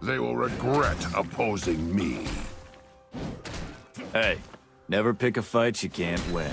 They will regret opposing me. Hey, never pick a fight you can't win.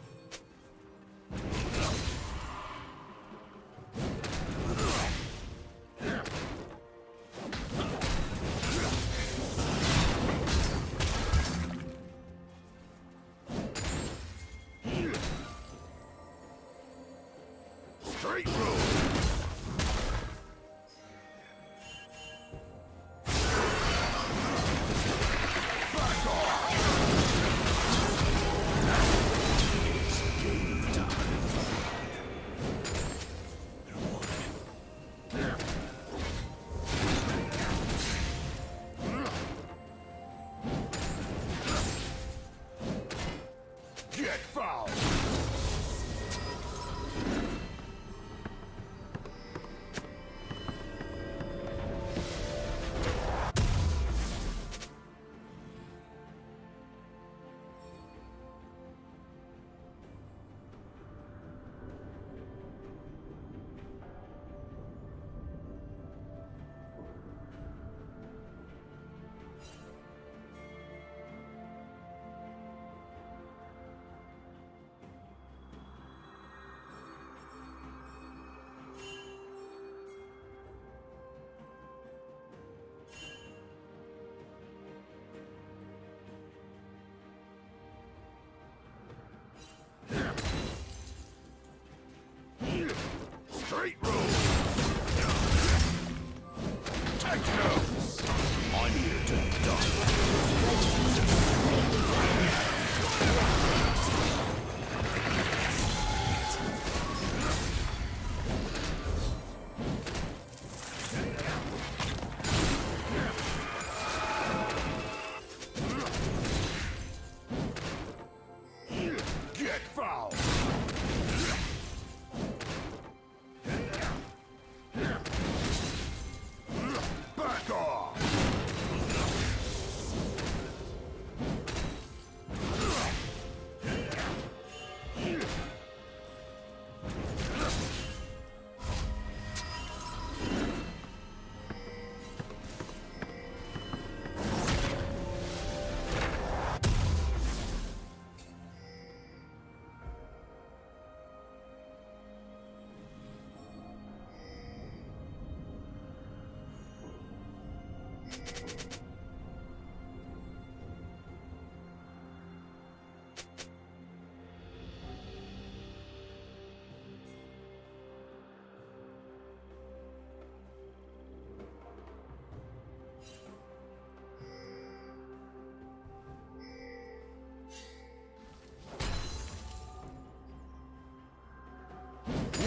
Straight road!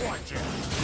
Watch it!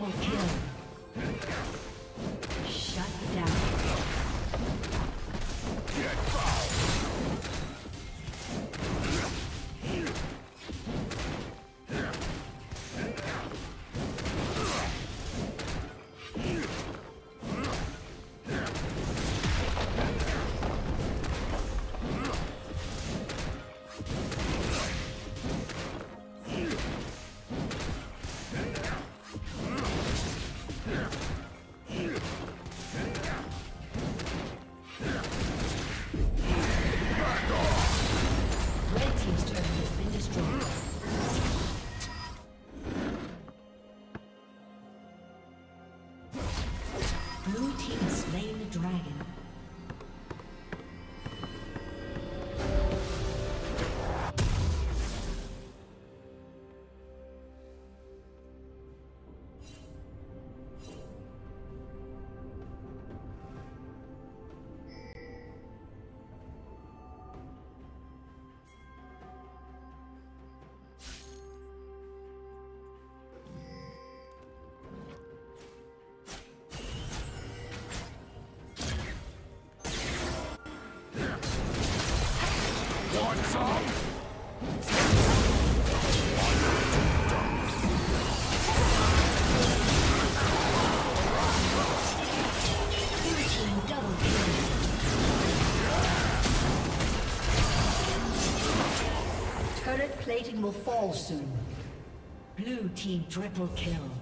Double kill. Turret plating will fall soon. Blue team triple kill.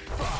Get foul!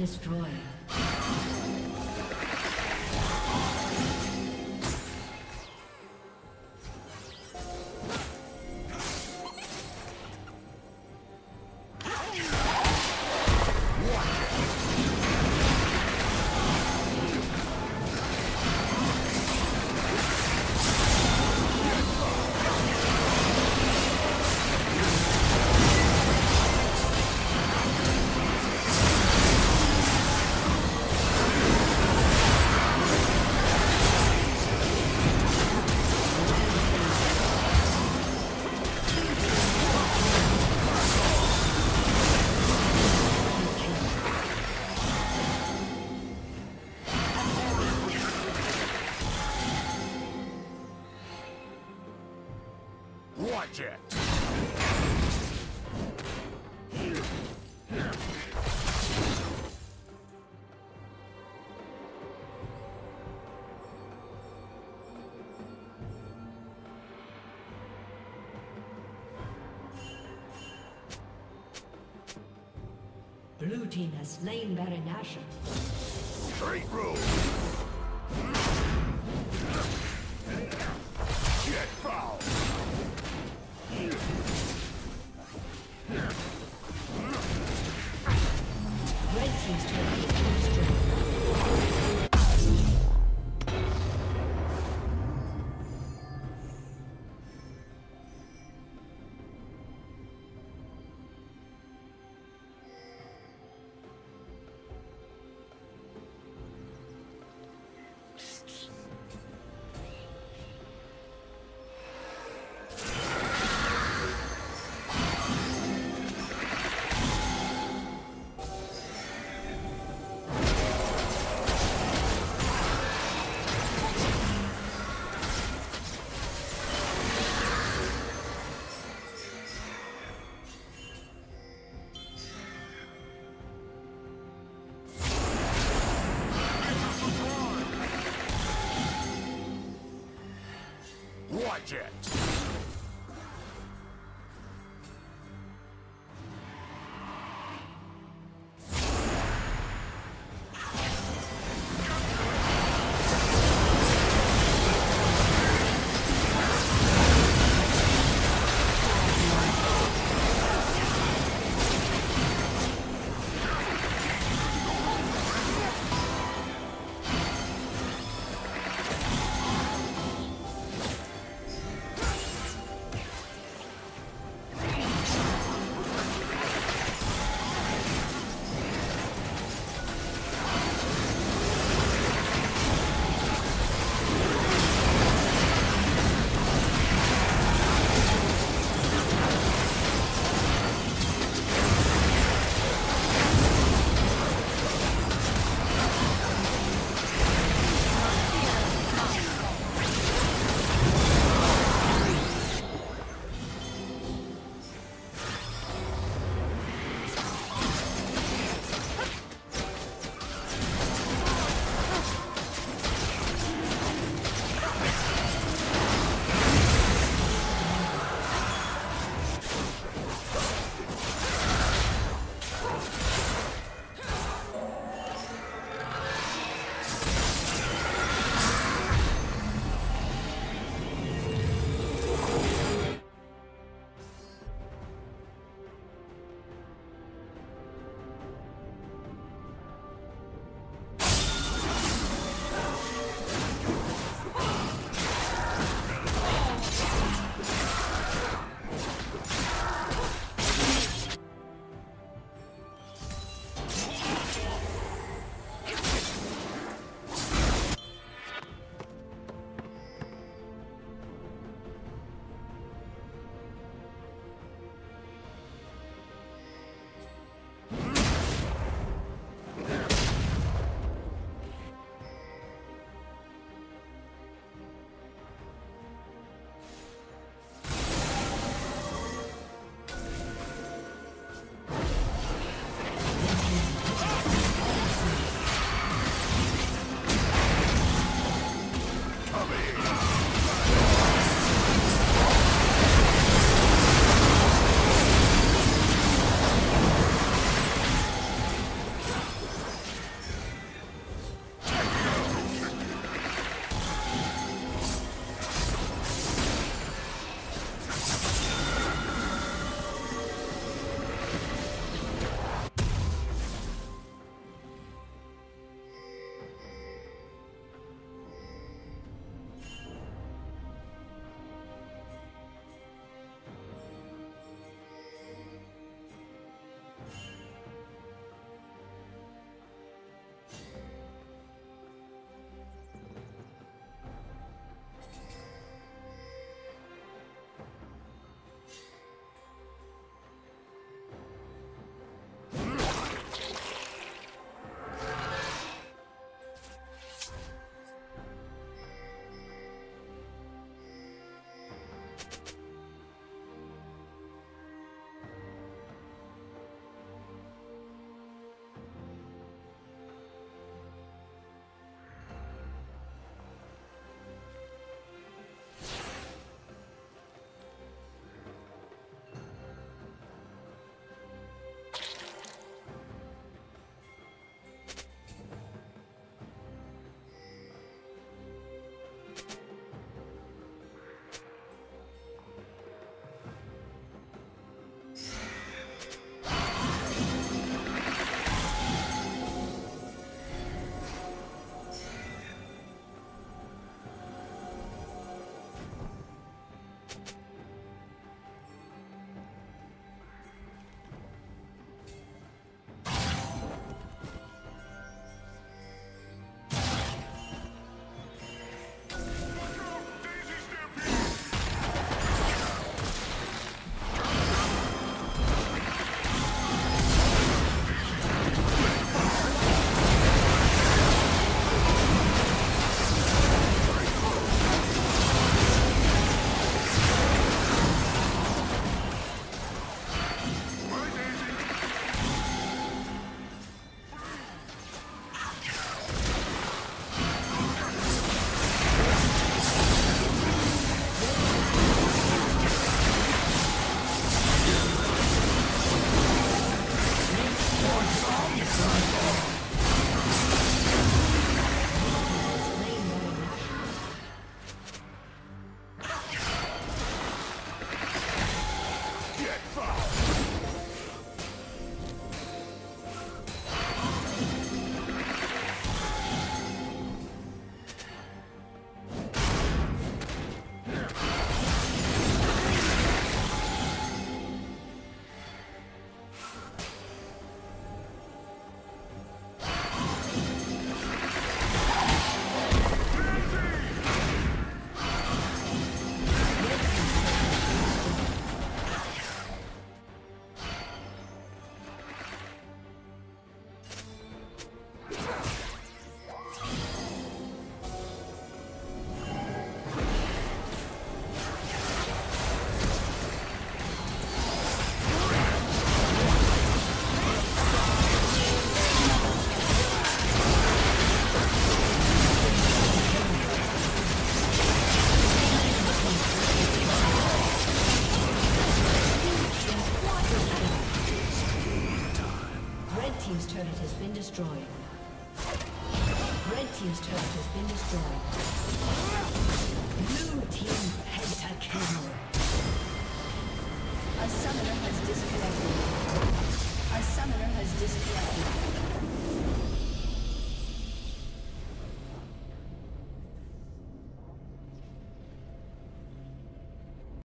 destroyed. Slain Baron Nashor. Straight road!